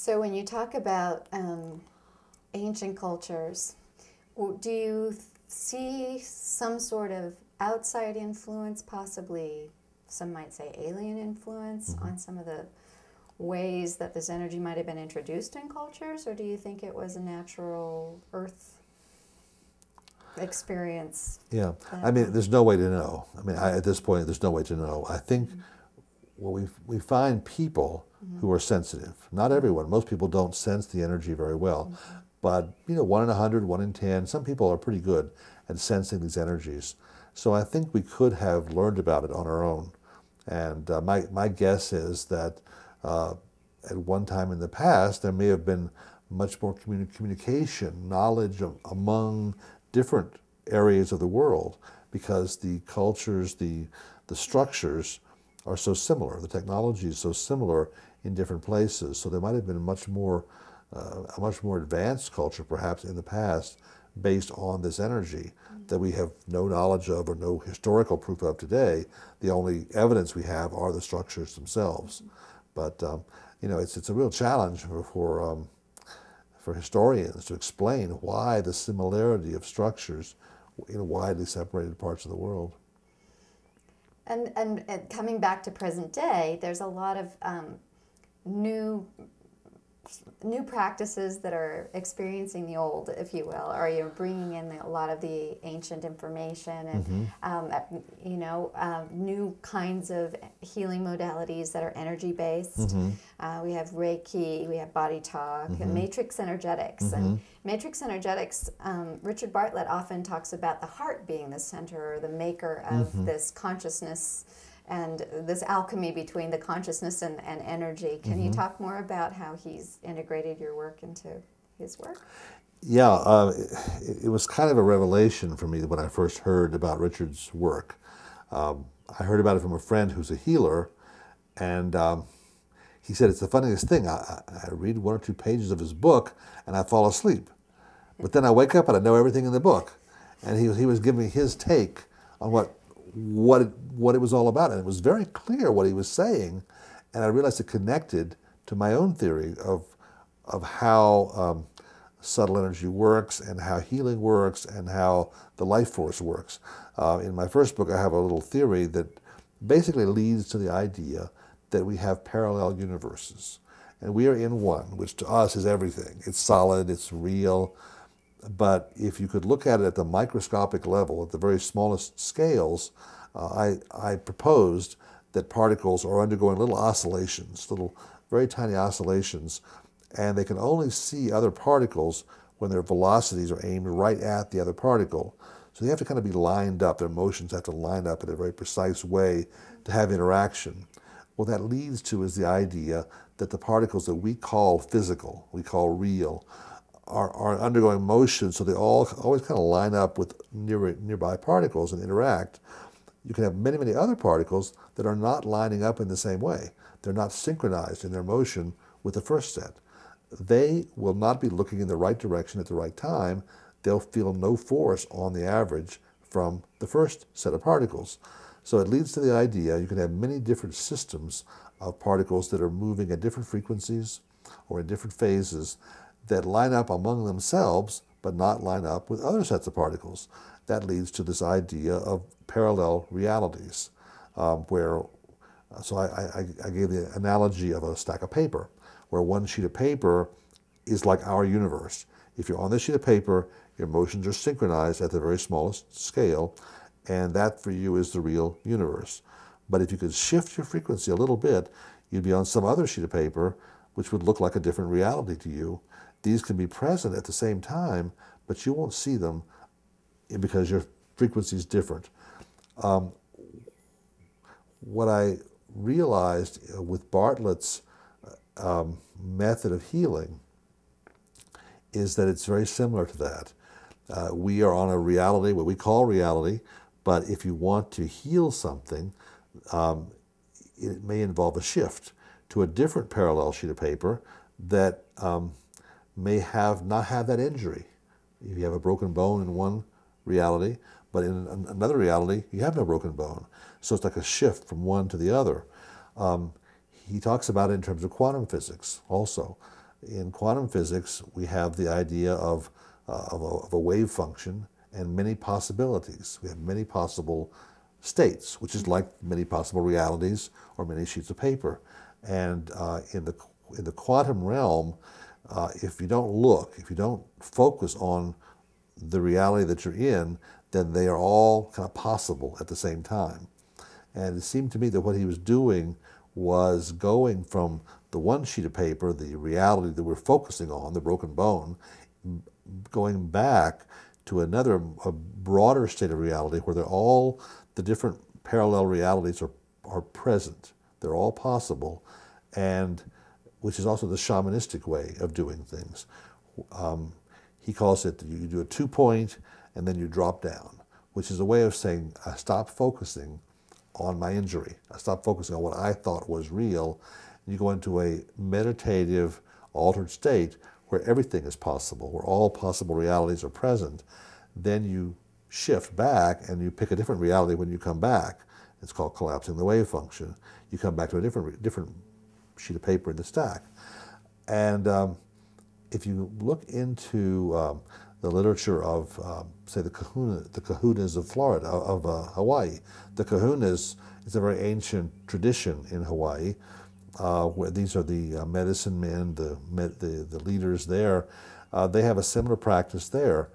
So when you talk about um, ancient cultures, do you see some sort of outside influence, possibly some might say alien influence, mm-hmm. on some of the ways that this energy might have been introduced in cultures, or do you think it was a natural Earth experience? Yeah, I mean, there's no way to know. I mean, I, at this point, there's no way to know. I think mm-hmm. Well, we we find people mm-hmm. who are sensitive. Not everyone. Most people don't sense the energy very well, mm-hmm. but you know, one in a hundred, one in ten. Some people are pretty good at sensing these energies. So I think we could have learned about it on our own. And uh, my my guess is that uh, at one time in the past, there may have been much more communi- communication, knowledge of, among different areas of the world because the cultures, the, the structures are so similar. The technology is so similar in different places. So there might have been much more, uh, a much more advanced culture perhaps in the past based on this energy that we have no knowledge of or no historical proof of today. The only evidence we have are the structures themselves. But um, you know, it's it's a real challenge for for, um, for historians to explain why the similarity of structures in widely separated parts of the world. And, and, coming back to present day, there's a lot of um, new new practices that are experiencing the old, if you will? Are you bringing in a lot of the ancient information and, mm-hmm. um, you know, um, new kinds of healing modalities that are energy based? Mm-hmm. Uh, we have Reiki, we have body talk, mm-hmm. and matrix energetics. And mm-hmm. matrix energetics, um, Richard Bartlett often talks about the heart being the center or the maker of mm-hmm. this consciousness and this alchemy between the consciousness and, and energy. Can mm-hmm. you talk more about how he's integrated your work into his work? Yeah, uh, it, it, was kind of a revelation for me when I first heard about Richard's work. Um, I heard about it from a friend who's a healer, and um, he said it's the funniest thing. I, I read one or two pages of his book and I fall asleep. But then I wake up and I know everything in the book. And he, he was giving me his take on what what it, what it was all about. And it was very clear what he was saying. And I realized it connected to my own theory of, of how um, subtle energy works and how healing works and how the life force works. Uh, in my first book, I have a little theory that basically leads to the idea that we have parallel universes. And we are in one, which to us is everything. It's solid, it's real, but if you could look at it at the microscopic level, at the very smallest scales, uh, I, I proposed that particles are undergoing little oscillations, little very tiny oscillations, and they can only see other particles when their velocities are aimed right at the other particle. So they have to kind of be lined up. Their motions have to line up in a very precise way to have interaction. What that leads to is the idea that the particles that we call physical, we call real, are, are undergoing motion, so they all always kind of line up with near, nearby particles and interact. You can have many, many other particles that are not lining up in the same way. They're not synchronized in their motion with the first set. They will not be looking in the right direction at the right time. They'll feel no force on the average from the first set of particles. So it leads to the idea you can have many different systems of particles that are moving at different frequencies or in different phases that line up among themselves but not line up with other sets of particles. That leads to this idea of parallel realities, um, where, so I, I, I, gave the analogy of a stack of paper, where one sheet of paper is like our universe. If you're on this sheet of paper, your motions are synchronized at the very smallest scale, and that for you is the real universe. But if you could shift your frequency a little bit, you'd be on some other sheet of paper, which would look like a different reality to you, these can be present at the same time, but you won't see them because your frequency is different. Um, what I realized uh, with Bartlett's uh, um, method of healing is that it's very similar to that. Uh, we are on a reality, what we call reality, but if you want to heal something, um, it may involve a shift to a different parallel sheet of paper that um, may have not have that injury. If you have a broken bone in one reality, but in another reality, you have no broken bone. So it's like a shift from one to the other. Um, he talks about it in terms of quantum physics also. in quantum physics, we have the idea of, uh, of, a, of, a, wave function and many possibilities. We have many possible states, which is like many possible realities or many sheets of paper. And uh, in, the, in the quantum realm, uh, if you don't look, if you don't focus on the reality that you're in, then they are all kind of possible at the same time. And it seemed to me that what he was doing was going from the one sheet of paper, the reality that we're focusing on, the broken bone, going back to another, a broader state of reality where they're all, the different parallel realities are, are present. They're all possible, and which is also the shamanistic way of doing things. Um, he calls it, you do a two point and then you drop down, which is a way of saying, I stop focusing on my injury. I stop focusing on what I thought was real. You go into a meditative, altered state where everything is possible, where all possible realities are present. Then you shift back and you pick a different reality when you come back. It's called collapsing the wave function. You come back to a different, different sheet of paper in the stack. And um, if you look into um, the literature of, um, say, the kahuna, the kahunas of Florida, of uh, Hawaii. The kahunas is a very ancient tradition in Hawaii, uh, where these are the uh, medicine men, the, the, the leaders there. Uh, they have a similar practice there,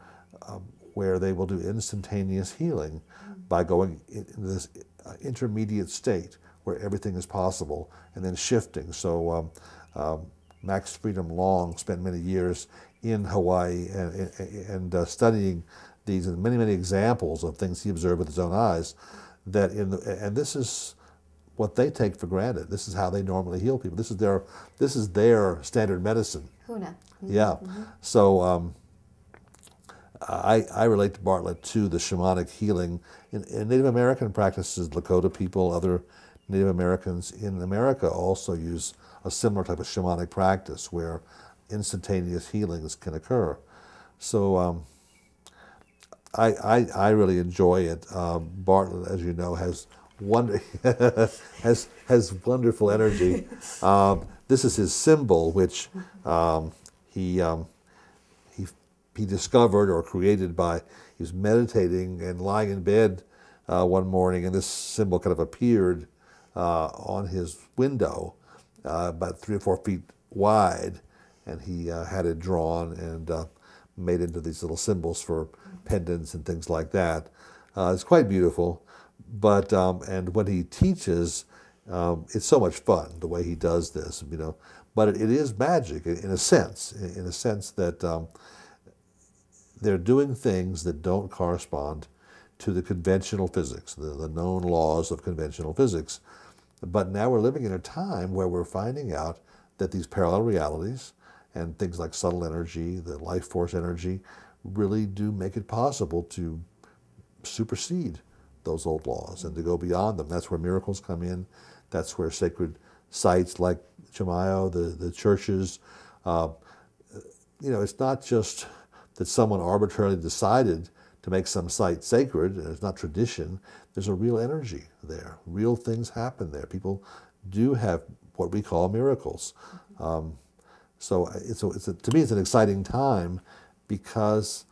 um, where they will do instantaneous healing by going into this uh, intermediate state where everything is possible and then shifting. So um, um Max Freedom Long spent many years in Hawaii and, and uh, studying these and many, many examples of things he observed with his own eyes that in the, and this is what they take for granted. This is how they normally heal people. This is their, this is their standard medicine. Huna. Yeah. Mm-hmm. So um, I, I relate to Bartlett to the shamanic healing in, in Native American practices. Lakota people, other Native Americans in America also use a similar type of shamanic practice where instantaneous healings can occur. So um, I, I, I, really enjoy it. Um, Bartlett, as you know, has wonder has has wonderful energy. Um, this is his symbol, which um, he um, he he discovered or created by he was meditating and lying in bed uh, one morning, and this symbol kind of appeared uh, on his window, uh, about three or four feet wide, and he uh, had it drawn and uh, made into these little symbols for pendants and things like that. Uh, it's quite beautiful, but um, and when he teaches, um, it's so much fun the way he does this, you know. But it, it is magic in a sense, in a sense that um, they're doing things that don't correspond to the conventional physics, the, the known laws of conventional physics. But now we're living in a time where we're finding out that these parallel realities and things like subtle energy, the life force energy, really do make it possible to supersede those old laws and to go beyond them. That's where miracles come in. That's where sacred sites like Chimayo, the, the churches, uh, you know, it's not just that someone arbitrarily decided to make some site sacred. It's not tradition. There's a real energy there. Real things happen there. People do have what we call miracles. Um, so it's, a, it's a, to me, it's an exciting time because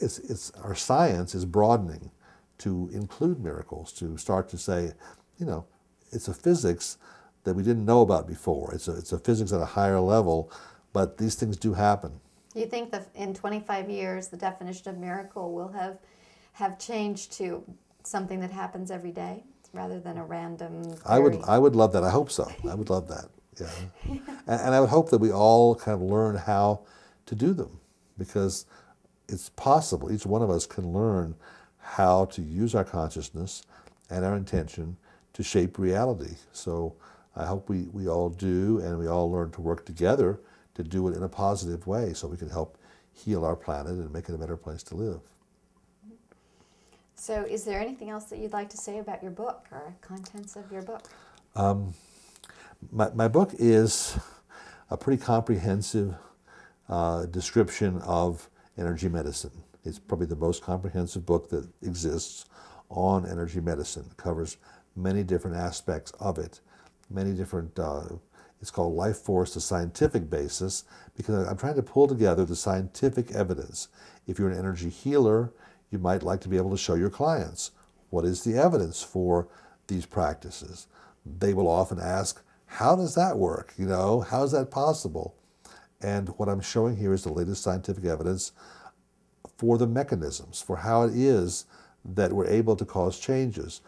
it's, it's, our science is broadening to include miracles, to start to say, you know, it's a physics that we didn't know about before. It's a, it's a physics at a higher level, but these things do happen. Do you think that in 25 years, the definition of miracle will have have changed to something that happens every day rather than a random. I would I would love that. I hope so. I would love that. Yeah, and, and I would hope that we all kind of learn how to do them because it's possible. Each one of us can learn how to use our consciousness and our intention to shape reality. So I hope we, we all do and we all learn to work together to do it in a positive way so we can help heal our planet and make it a better place to live. So, is there anything else that you'd like to say about your book or contents of your book? Um, my, my book is a pretty comprehensive uh, description of energy medicine. It's probably the most comprehensive book that exists on energy medicine. It covers many different aspects of it, many different uh, It's called Life Force, the scientific basis, because I'm trying to pull together the scientific evidence. If you're an energy healer, you might like to be able to show your clients what is the evidence for these practices. They will often ask, How does that work? You know, how is that possible? And what I'm showing here is the latest scientific evidence for the mechanisms, for how it is that we're able to cause changes.